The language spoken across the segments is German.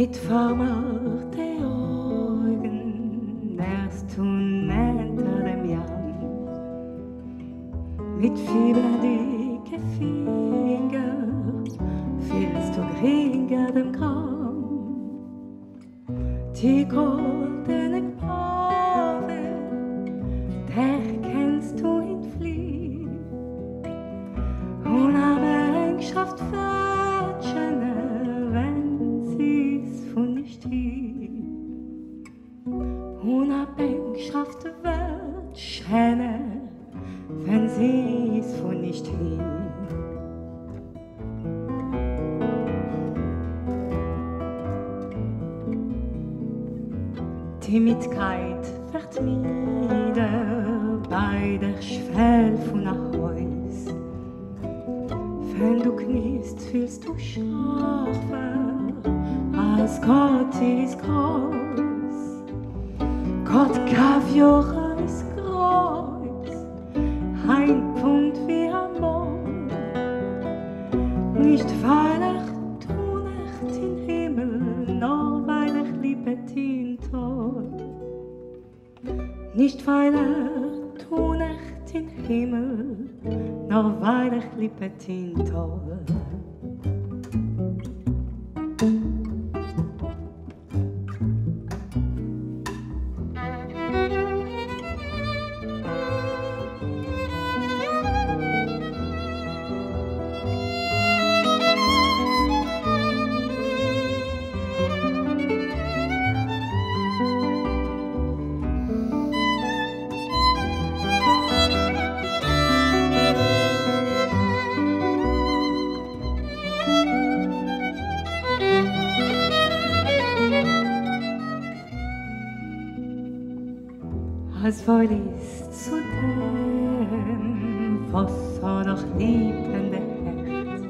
mit vermachte Augen erst unter dem Jan, mit fieberdicke Finger fühlst du geringer dem Gramm, die goldene Pave, der kennst du in Flieh, und am Engschaft Und am Engschaft wird schöner, wenn sie's von nicht hier. Timidkeit wird mieder bei der Schwell von nach Haus. Wenn du kniest, fühlst du scharfer, als Gott ist groß. Gott gab Johannes Kreuz, ein Punkt wie am Mond. Nicht weil er tunecht in Himmel, nur weil er liebet ihn Tod. Nicht weil er tunecht in Himmel, nur weil er liebet ihn Tod. Als ist zu dem, was er noch der Herz.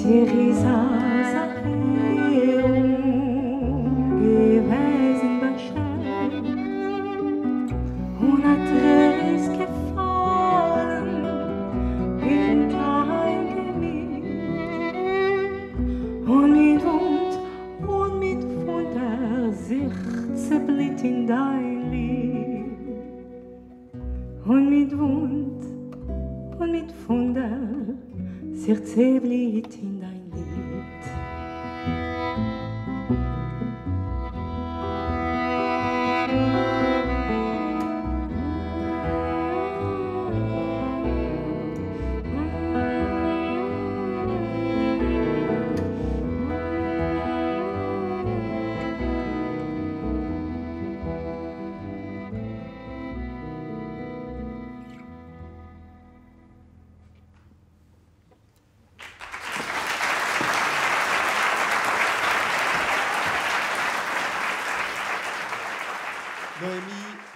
Theresa mit Wund und mit Wunder sich zerblitt in Noémie.